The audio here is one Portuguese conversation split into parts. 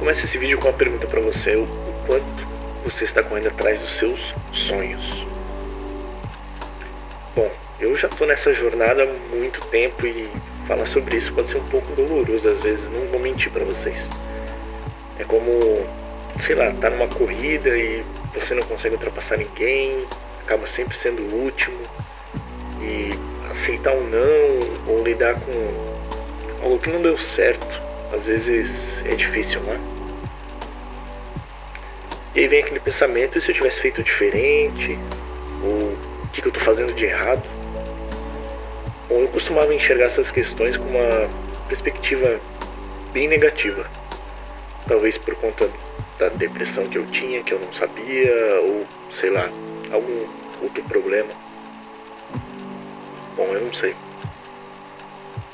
Começa esse vídeo com uma pergunta para você: o, quanto você está correndo atrás dos seus sonhos? Bom, eu já tô nessa jornada há muito tempo e falar sobre isso pode ser um pouco doloroso às vezes, não vou mentir para vocês. É como, sei lá, tá numa corrida e você não consegue ultrapassar ninguém, acaba sempre sendo o último e aceitar um não ou lidar com algo que não deu certo, às vezes é difícil, né? E aí vem aquele pensamento, e se eu tivesse feito diferente? Ou o que, eu estou fazendo de errado? Bom, eu costumava enxergar essas questões com uma perspectiva bem negativa. Talvez por conta da depressão que eu tinha, que eu não sabia, ou sei lá, algum outro problema. Bom, eu não sei.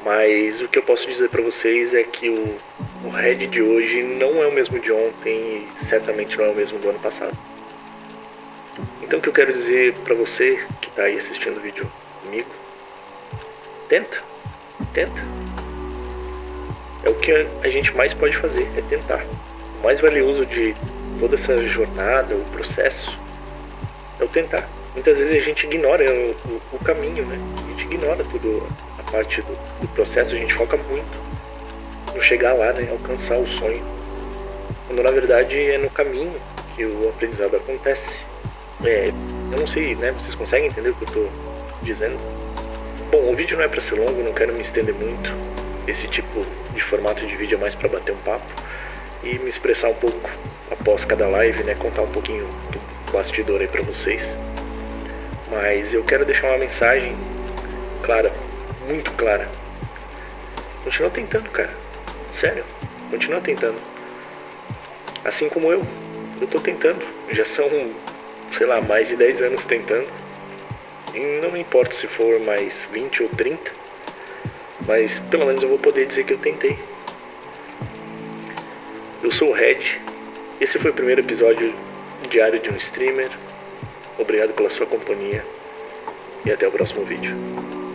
Mas o que eu posso dizer para vocês é que o, o Red de hoje não é o mesmo de ontem e certamente não é o mesmo do ano passado. Então o que eu quero dizer para você que está aí assistindo o vídeo comigo, tenta, tenta. É o que a gente mais pode fazer, é tentar. O mais valioso de toda essa jornada, o processo, é o tentar. Muitas vezes a gente ignora o, o, o caminho, né? A gente ignora tudo a parte do, do, processo, a gente foca muito no chegar lá, né? Alcançar o sonho. Quando na verdade é no caminho que o aprendizado acontece. É, eu não sei, né? Vocês conseguem entender o que eu estou dizendo? Bom, o vídeo não é para ser longo, não quero me estender muito. Esse tipo de formato de vídeo é mais para bater um papo e me expressar um pouco após cada live, né? Contar um pouquinho do bastidor aí para vocês. Mas eu quero deixar uma mensagem clara, muito clara. Continua tentando, cara. Sério, continua tentando. Assim como eu, eu tô tentando. Já são, sei lá, mais de 10 anos tentando. E não me importa se for mais 20 ou 30, mas pelo menos eu vou poder dizer que eu tentei. Eu sou o Red. Esse foi o primeiro episódio diário de um streamer. Obrigado pela sua companhia e até o próximo vídeo.